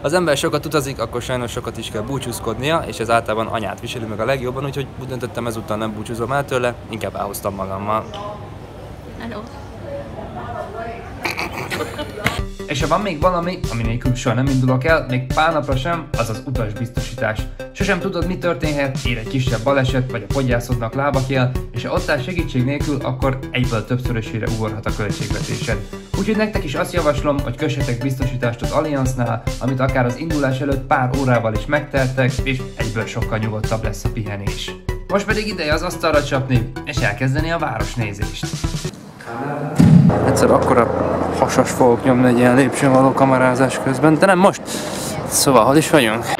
Az ember sokat utazik, akkor sajnos sokat is kell búcsúzkodnia, és ez általában anyát viseli meg a legjobban, úgyhogy úgy döntöttem ezúttal nem búcsúzom el tőle, inkább elhoztam magammal. Hello. És ha van még valami, ami nélkül soha nem indulok el, még pár napra sem, az az utasbiztosítás. Sosem tudod, mi történhet, ér egy kisebb baleset, vagy a podgyászodnak lába kell, és ha ott áll segítség nélkül, akkor egyből többszörösére ugorhat a költségvetésed. Úgyhogy nektek is azt javaslom, hogy kössetek biztosítást az Allianznál, amit akár az indulás előtt pár órával is megtertek, és egyből sokkal nyugodtabb lesz a pihenés. Most pedig ideje az asztalra csapni, és elkezdeni a városnézést. Egyszer akkora hasas fogok nyomni egy ilyen lépcsőn való kamerázás közben, de nem most. Szóval, hol is vagyunk?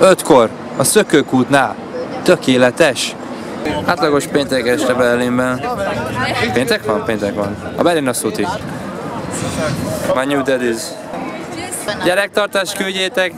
Ötkor, a szökőkútnál. Tökéletes. Átlagos péntek este Berlinben. Péntek van? Péntek van. A Berlin a szuti. My new daddies. Gyerektartást küldjétek.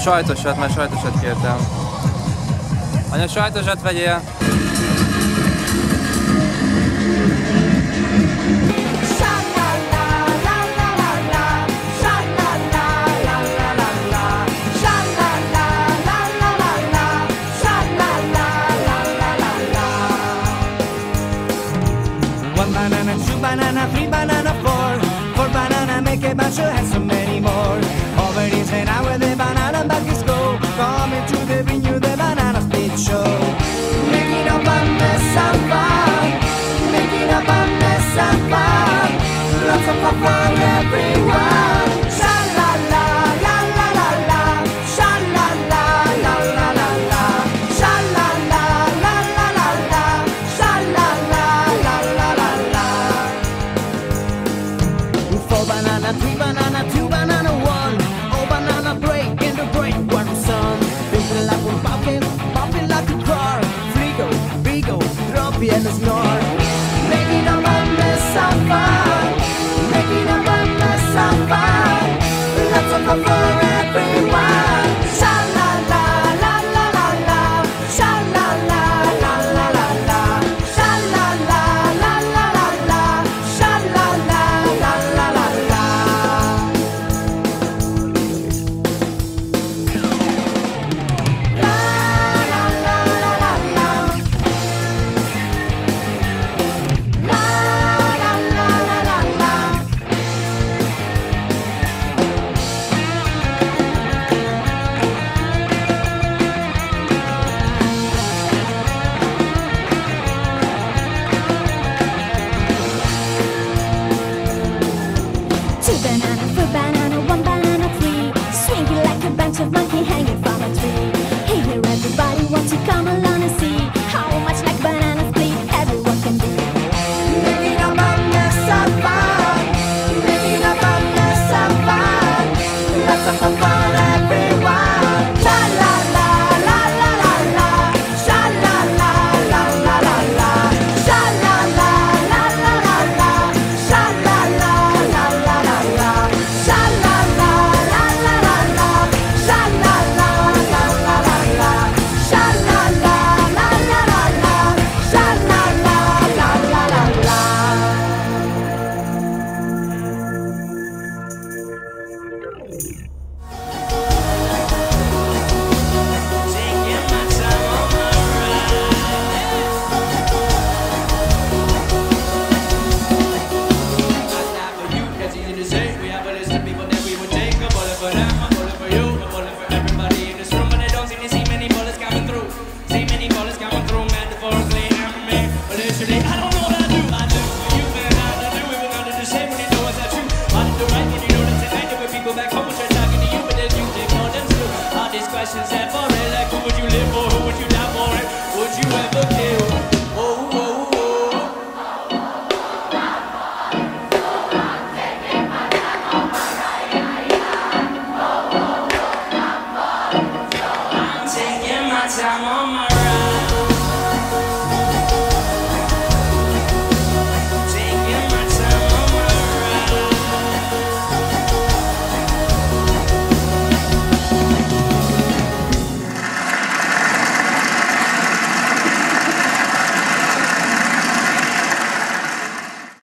Sajtosat, mert sajtosat kértem. Anya, sajtosat vegyél. One banana, two banana, three banana, four. Four banana, make a bunch have so many more. Over is an hour, the banana happy and it's